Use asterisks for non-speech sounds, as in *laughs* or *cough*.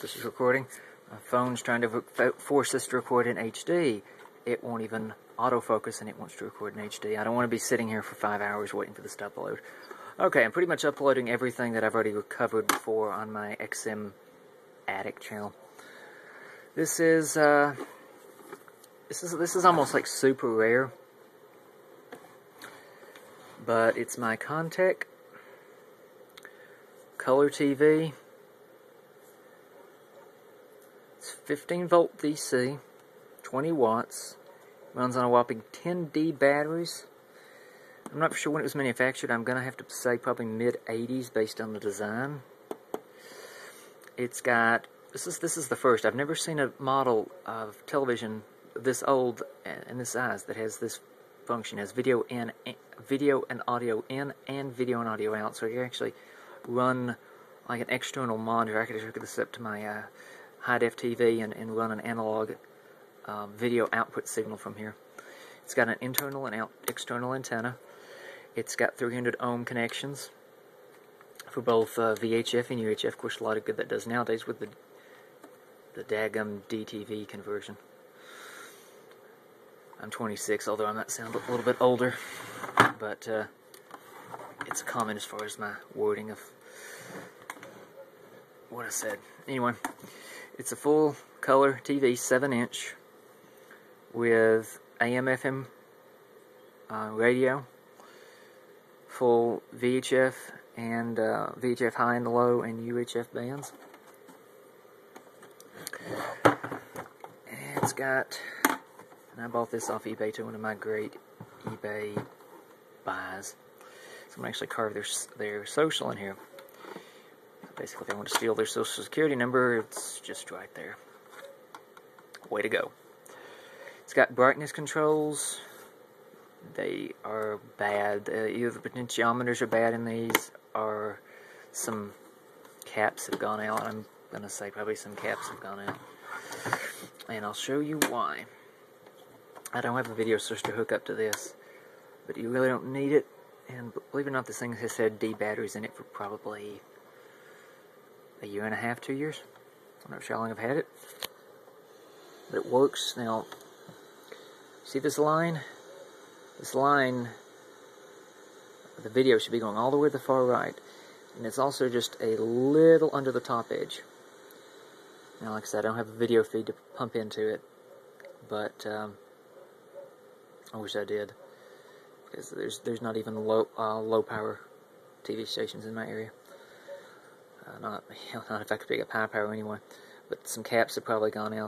this is recording. My phone's trying to force this to record in HD. It won't even autofocus and it wants to record in HD. I don't want to be sitting here for five hours waiting for this to upload. Okay, I'm pretty much uploading everything that I've already recovered before on my XM Addict channel. This is, uh, this is, this is almost like super rare. But it's my Contec Color TV. It's 15 volt DC, 20 watts, runs on a whopping 10D batteries. I'm not sure when it was manufactured. I'm going to have to say probably mid-80s based on the design. It's got, this is, this is the first. I've never seen a model of television this old and this size that has this function. It has video in, video and audio in and video and audio out. So you actually run like an external monitor. I could just hook this up to my uh, high-def TV and, and run an analog um, video output signal from here. It's got an internal and out external antenna. It's got 300 ohm connections for both uh, VHF and UHF. Of course, a lot of good that does nowadays with the the Dagum DTV conversion. I'm 26, although I might sound a little bit older, but uh, it's common as far as my wording of what I said. Anyway, it's a full color TV, 7 inch, with AM FM uh, radio full VHF and uh, VHF high and low and UHF bands. And it's got, and I bought this off eBay to one of my great eBay buys. Someone actually carve their their social in here. Basically, if they want to steal their social security number, it's just right there. Way to go. It's got brightness controls, they are bad. Uh, either the potentiometers are bad in these, or some caps have gone out. I'm going to say probably some caps have gone out. And I'll show you why. I don't have a video source to hook up to this, but you really don't need it. And believe it or not, this thing has had D batteries in it for probably a year and a half, two years. I'm not sure how long I've had it. But it works. Now, see this line? This line, the video should be going all the way to the far right. And it's also just a little under the top edge. Now, like I said, I don't have a video feed to pump into it. But, um, I wish I did. Because there's there's not even low uh, low power TV stations in my area. Uh, not, *laughs* not if I could pick up high power anyway. But some caps have probably gone out.